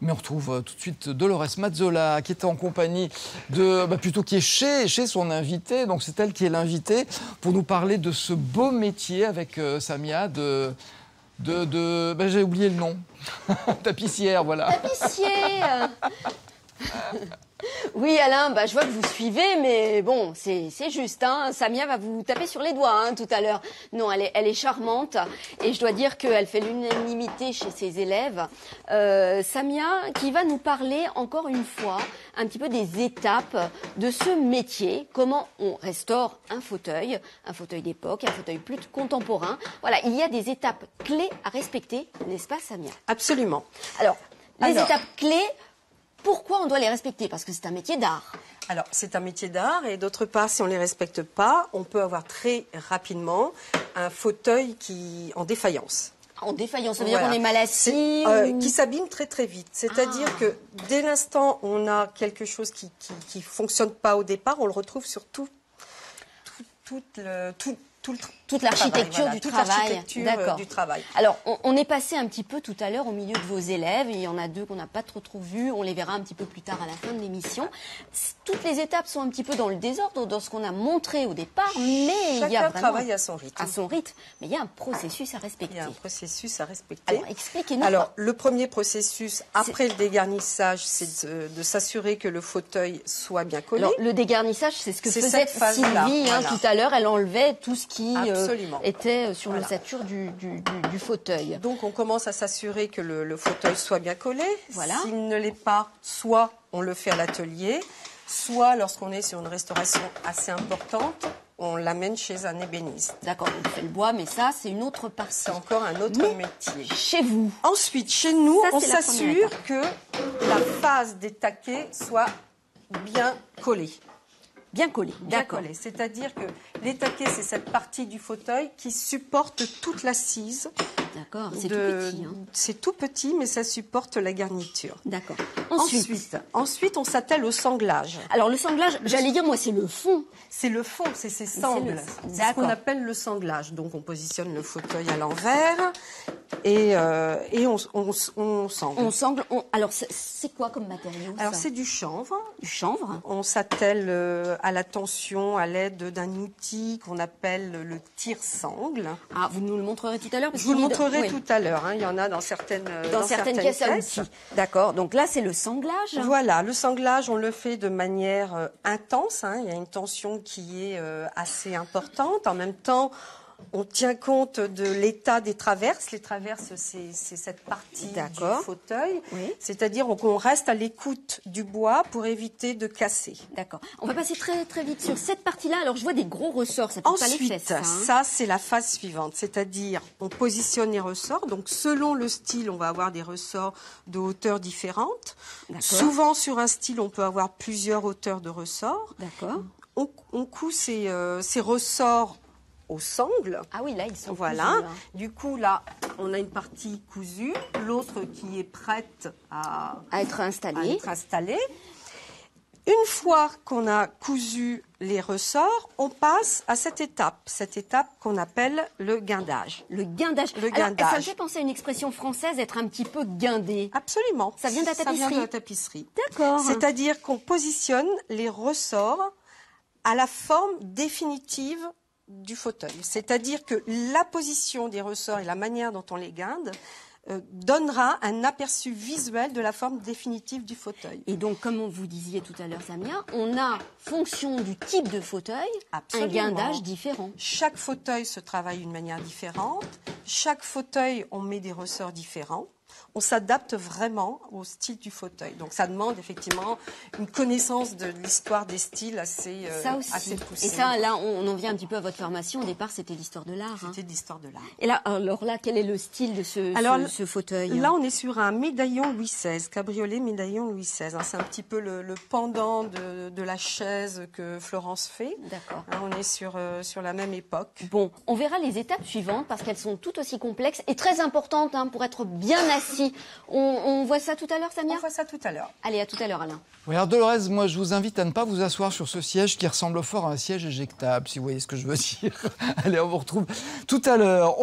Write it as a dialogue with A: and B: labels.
A: Mais on retrouve euh, tout de suite Dolores Mazzola qui était en compagnie de, bah, plutôt qui est chez, chez son invité, donc c'est elle qui est l'invitée pour nous parler de ce beau métier avec euh, Samia de, de, de bah, j'ai oublié le nom, tapissière, voilà.
B: Tapissière Oui, Alain, bah, je vois que vous suivez, mais bon, c'est juste. Hein. Samia va vous taper sur les doigts hein, tout à l'heure. Non, elle est, elle est charmante et je dois dire qu'elle fait l'unanimité chez ses élèves. Euh, Samia qui va nous parler encore une fois un petit peu des étapes de ce métier, comment on restaure un fauteuil, un fauteuil d'époque, un fauteuil plus contemporain. Voilà, il y a des étapes clés à respecter, n'est-ce pas Samia?
C: Absolument.
B: Alors, les étapes clés pourquoi on doit les respecter? Parce que c'est un métier d'art.
C: Alors, c'est un métier d'art et d'autre part, si on ne les respecte pas, on peut avoir très rapidement un fauteuil qui en défaillance.
B: En défaillance, ça veut dire qu'on est mal assis
C: euh, Qui s'abîme très très vite. C'est-à-dire ah. que dès l'instant où on a quelque chose qui ne fonctionne pas au départ, on le retrouve sur tout, tout, le, tout,
B: toute l'architecture du, travail.
C: Euh, du travail.
B: Alors, on, est passé un petit peu tout à l'heure au milieu de vos élèves. Il y en a deux qu'on n'a pas trop trop vus. On les verra un petit peu plus tard à la fin de l'émission. Toutes les étapes sont un petit peu dans le désordre dans ce qu'on a montré au départ, mais il y a
C: vraiment travaille à son rythme.
B: À son rythme, mais il y a un processus à respecter.
C: Il y a un processus à respecter.
B: Alors, expliquez-nous.
C: Alors, le premier processus après le dégarnissage, c'est de, s'assurer que le fauteuil soit bien collé. Alors,
B: le dégarnissage, c'est ce que faisait Sylvie hein, tout à l'heure. Elle enlevait tout ce qui euh, était sur l'ossature du, du, fauteuil.
C: Donc on commence à s'assurer que le, fauteuil soit bien collé. Voilà. S'il ne l'est pas, soit on le fait à l'atelier, soit lorsqu'on est sur une restauration assez importante, on l'amène chez un ébéniste.
B: D'accord, on fait le bois, mais ça, c'est une autre partie.
C: C'est encore un autre métier.
B: Chez vous
C: Ensuite, chez nous, on s'assure que la phase des taquets soit bien collée.
B: Bien collé, d'accord.
C: C'est-à-dire que les taquets, c'est cette partie du fauteuil qui supporte toute l'assise.
B: D'accord, c'est tout petit. Hein.
C: C'est tout petit, mais ça supporte la garniture.
B: D'accord.
C: Ensuite, ensuite, on s'attelle au sanglage.
B: Alors le sanglage, j'allais dire moi, c'est le fond.
C: C'est le fond, c'est ces sangles. C'est ce qu'on appelle le sanglage. Donc on positionne le fauteuil à l'envers et, euh, et on, on, on, sangle.
B: On sangle. Alors c'est quoi comme matériau
C: Alors c'est du chanvre.
B: Du chanvre?
C: On s'attelle euh, à la tension à l'aide d'un outil qu'on appelle le tire-sangle.
B: Ah, vous nous le montrerez tout à l'heure
C: Je vous le montrerai tout à l'heure. Hein. Il y en a dans certaines
B: dans, dans certaines, caisses à outils. D'accord. Donc là c'est le sanglage.
C: Voilà, le sanglage on le fait de manière euh, intense. Hein. Il y a une tension qui est assez importante. En même temps on tient compte de l'état des traverses. Les traverses, c'est cette partie du fauteuil. C'est-à-dire qu'on reste à l'écoute du bois pour éviter de casser.
B: D'accord. On va passer très très vite sur cette partie-là. Alors je vois des gros ressorts. Ça
C: Ensuite,
B: ça,
C: hein. ça c'est la phase suivante. C'est-à-dire on positionne les ressorts. Donc selon le style, on va avoir des ressorts de hauteur différentes. Souvent sur un style, on peut avoir plusieurs hauteurs de ressorts.
B: D'accord.
C: On, on coud ces, euh, ces ressorts aux sangles.
B: Ah oui, là, ils sont
C: Voilà. Hein. Du coup, là, on a une partie cousue, l'autre qui est prête à,
B: être installée.
C: À être installée. Une fois qu'on a cousu les ressorts, on passe à cette étape, cette étape qu'on appelle le guindage.
B: Le guindage. Le guindage. ça me fait penser à une expression française, être un petit peu guindé.
C: Absolument.
B: Ça vient de la tapisserie. Ça
C: vient de la tapisserie.
B: D'accord.
C: C'est-à-dire qu'on positionne les ressorts à la forme définitive du fauteuil. C'est-à-dire que la position des ressorts et la manière dont on les guinde euh, donnera un aperçu visuel de la forme définitive du fauteuil.
B: Et donc, comme vous disiez tout à l'heure, Samia, on a, fonction du type de fauteuil, un guindage différent.
C: Chaque fauteuil se travaille d'une manière différente. Chaque fauteuil, on met des ressorts différents on s'adapte vraiment au style du fauteuil. Donc ça demande effectivement une connaissance de l'histoire des styles assez,
B: euh, ça aussi. poussée. Et ça, là, on, en vient un petit peu à votre formation. Au départ, c'était l'histoire de l'art.
C: Hein. C'était l'histoire de l'art.
B: Et là, alors là, quel est le style de ce, ce, fauteuil
C: Là, on est sur un médaillon Louis XVI, cabriolet médaillon Louis XVI. Hein. C'est un petit peu le, pendant de, la chaise que Florence fait.
B: D'accord.
C: Hein, on est sur, euh, sur la même époque.
B: Bon, on verra les étapes suivantes parce qu'elles sont tout aussi complexes et très importantes pour être bien assis on, voit ça tout à l'heure, Samia
C: On voit ça tout à l'heure.
B: Allez, à tout à l'heure, Alain.
A: Oui, alors Dolores, moi, je vous invite à ne pas vous asseoir sur ce siège qui ressemble fort à un siège éjectable, si vous voyez ce que je veux dire. Allez, on vous retrouve tout à l'heure.